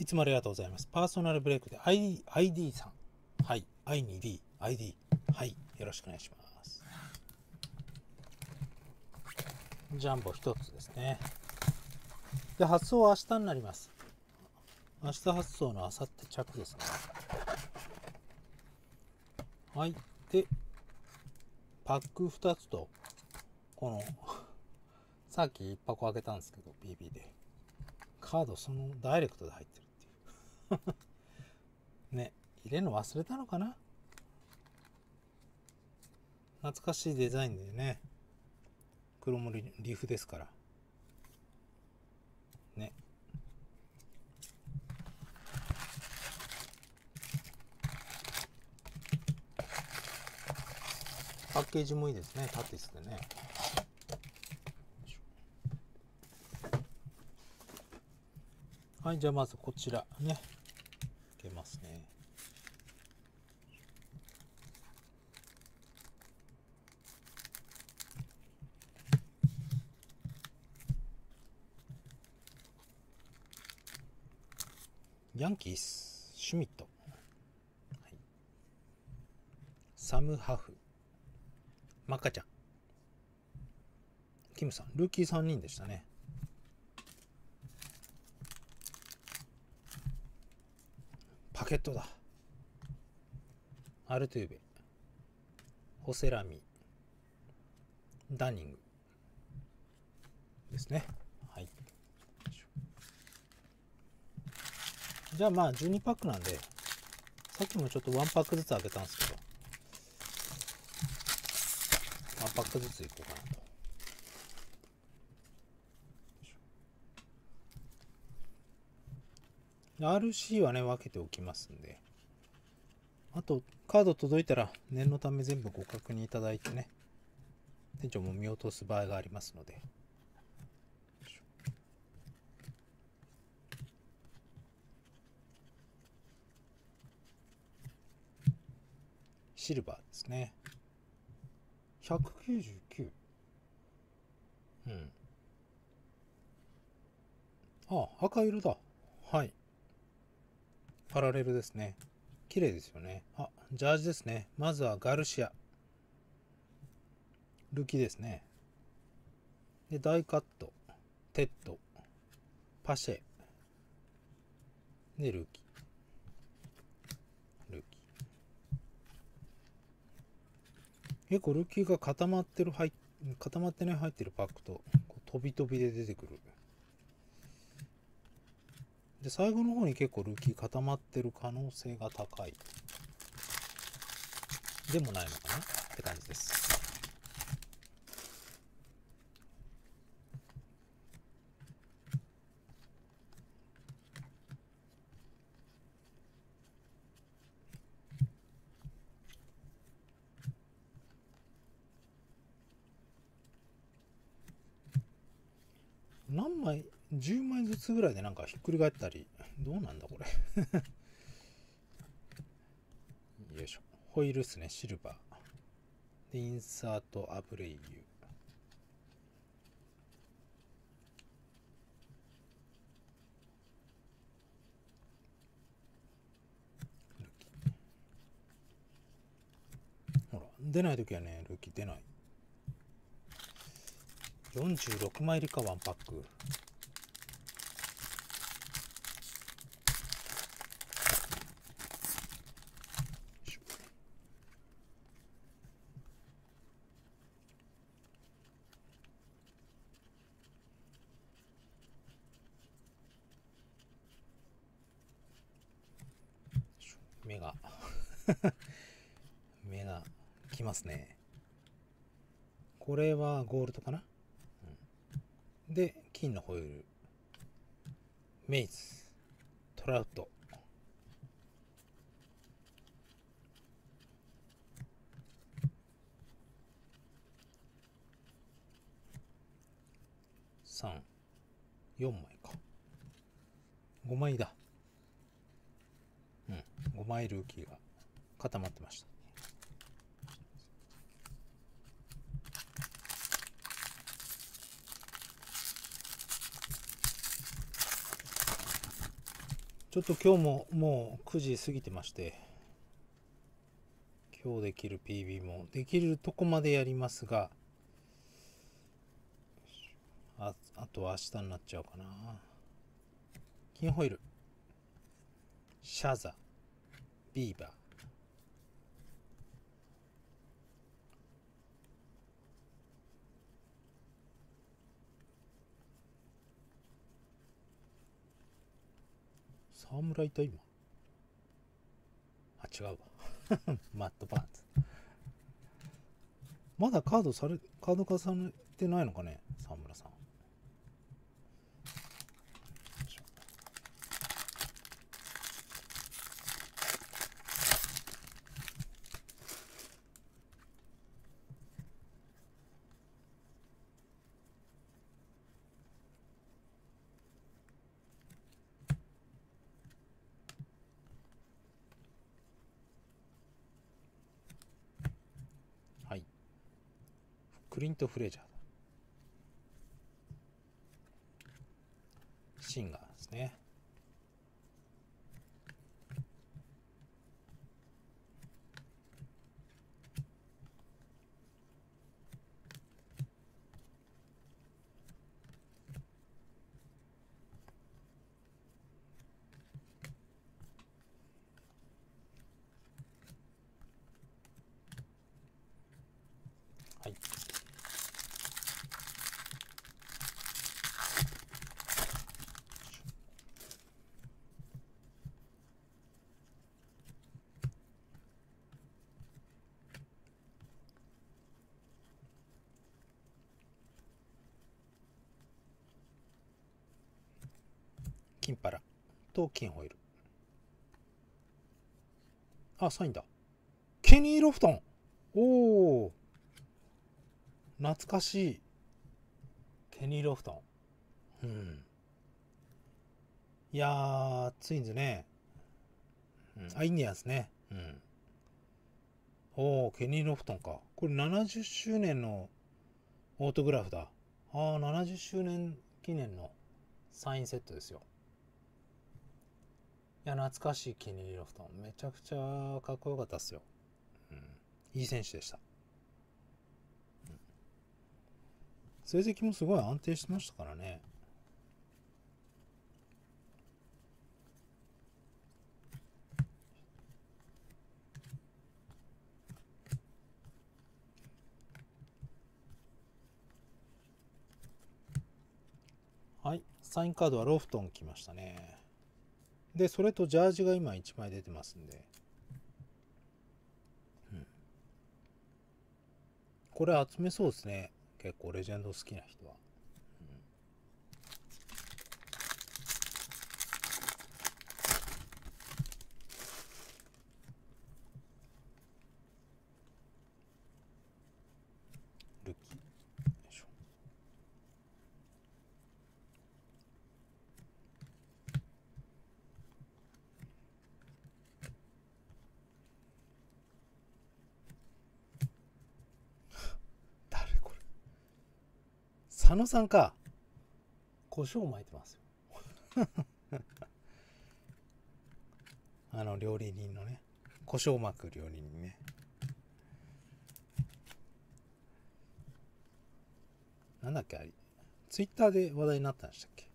いつもありがとうございます。パーソナルブレイクで ID, ID さん。はい。I2D、ID。はい。よろしくお願いします。ジャンボ1つですね。で、発送は明日になります。明日発送の明後日着ですね。はい。で、パック2つと、この、さっき1箱開けたんですけど、BB で。カードそのダイレクトで入ってる。ね、入れるの忘れたのかな？懐かしいデザインでね、黒森リーフですから。ね。パッケージもいいですね、タティスでね。はい、じゃあまずこちらね。けますね。ヤンキース、シュミット、はい、サム・ハフ、マッカちゃん、キムさん、ルーキー3人でしたね。ケットだ。アルトゥーベ、ホセラミ、ダニングですね。はい。じゃあまあ12パックなんで、さっきもちょっと1パックずつ開けたんですけど、1パックずついこうかなと。RC はね、分けておきますんで。あと、カード届いたら念のため全部ご確認いただいてね、店長も見落とす場合がありますので。シルバーですね。199。うん。あ、赤色だ。はい。パラレルですね。綺麗ですよね。あ、ジャージですね。まずはガルシア。ルーキーですね。で、ダイカット、テッド、パシェ。で、ルキ。ルキ。結構ルキが固まってる、入固まってね、入ってるパックと、飛び飛びで出てくる。で、最後の方に結構ルーキー固まってる可能性が高い。でもないのかな？って感じです。何枚10枚ずつぐらいでなんかひっくり返ったり、どうなんだこれ よいしょ。ホイールっすね、シルバー。で、インサートアブレイユ。ほら、出ないときはね、ルーキー出ない。46枚入りか、ワンパック。目が 目がきますね。これはゴールドかな、うん、で、金のホイール。メイズ。トラウト。3、4枚か。5枚だ。5枚ルーキーが固まってました。ちょっと今日ももう9時過ぎてまして今日できる PB もできるとこまでやりますがああとは明日になっちゃうかな。キンホイール。シャザー。ビーバー。沢村いた今？あ違うわ。マットパンツ。まだカードされカード化されてないのかね？沢村さんはいクリント・フレジャーだシンガーですねはい金パラと金ホイール。あサインだ。ケニー・ロフトン。おお懐かしい。ケニー・ロフトン。うん。いやーツインズね、うん、あインディアンスね。うん。おおケニー・ロフトンか。これ70周年のオートグラフだ。ああ70周年記念のサインセットですよ。や懐かしいケニー・ロフトンめちゃくちゃかっこよかったっすよ、うん、いい選手でした。成績もすごい安定してましたからね。はい、サインカードはロフトン来ましたね。で、それとジャージが今1枚出てますんで。うん、これ集めそうですね。結構レジェンド好きな人は。ルキよいしょ誰これ佐野さんか。胡椒巻いてますよ。あの料理人のね。胡椒巻く料理人ね。なんだっけあれ。ツイッターで話題になったんでしたっけ。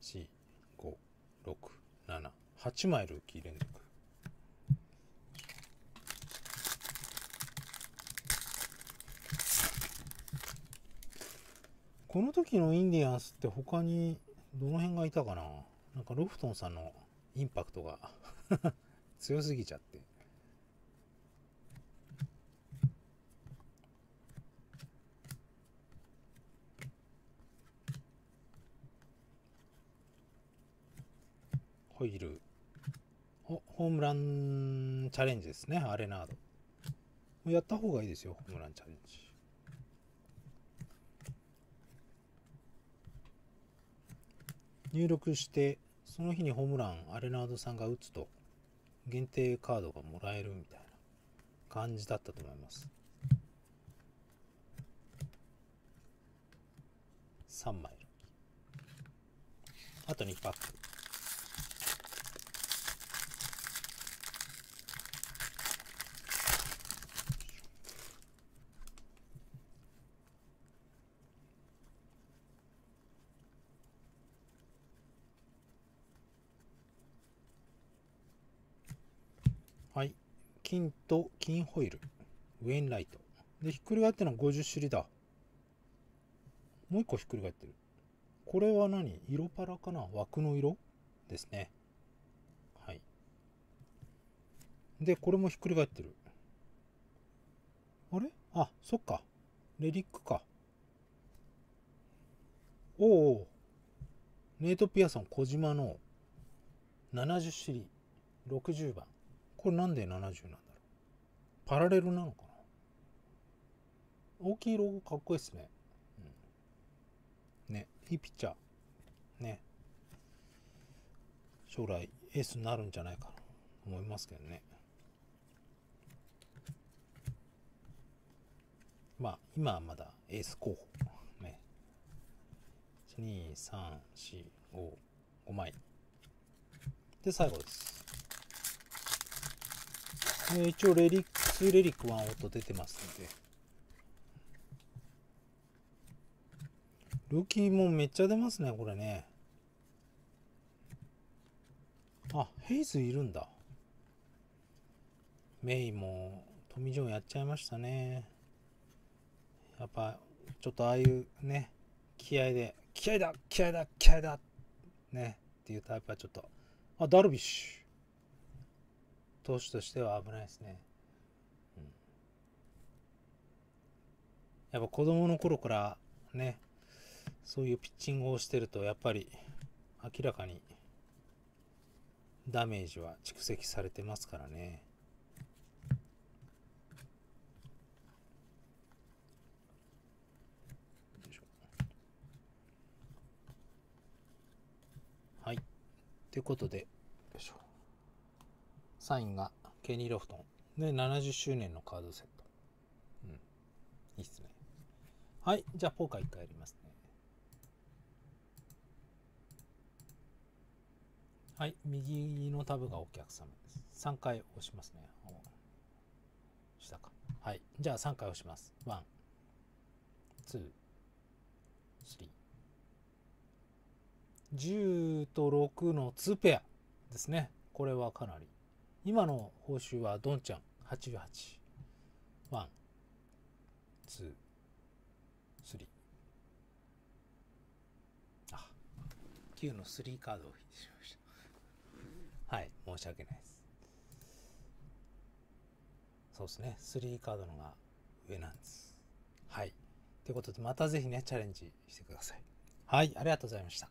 4 5 6 7 8枚ルーキー連続この時のインディアンスって他にどの辺がいたかな？なんかロフトンさんのインパクトが 強すぎちゃって。ホイール。ホームランチャレンジですね。アレナード。やった方がいいですよ。ホームランチャレンジ。入力してその日にホームランアレナードさんが打つと限定カードがもらえるみたいな感じだったと思います。3枚。あと2パックはい金と金ホイール。ウェインライト。でひっくり返ってるのは50種類だ。もう一個ひっくり返ってる。これは何？色パラかな？枠の色ですね。はい。でこれもひっくり返ってる。あれ？あそっか。レリックか。おおネイト・ピアソン小島の70シリ60番。これなんで70なんパラレルなのかな？大きいロゴかっこいいっすね。うん、ね、いいピッチャー。ね。将来エースになるんじゃないかと思いますけどね。まあ、今はまだエース候補。ね。1、2、3、4、5、5枚。で、最後です。え一応レリッ、2レリック1音出てますので。ルーキーもめっちゃ出ますね、これね。あ、ヘイズいるんだ。メイもトミジョンやっちゃいましたね。やっぱ、ちょっとああいうね、気合で、気合だ気合だ気合だね、っていうタイプはちょっと、あ、ダルビッシュ。投手としては危ないですね。うん、やっぱ子供の頃からね、そういうピッチングをしてると、やっぱり明らかにダメージは蓄積されてますからね。はい。ということで、サインがケニー・ロフトン。で、70周年のカードセット。うん。いいっすね。はいじゃあポーカー1回やりますね。はい右のタブがお客様です。3回押しますね。下か。はいじゃあ3回押します。1 2 3 10と6の2ペアですね。これはかなり。今の報酬はドンちゃん88。1、2、9の3カードを引いてしまいました。はい、申し訳ないです。そうですね、3カードのが上なんです。はい。ということで、またぜひね、チャレンジしてください。はい、ありがとうございました。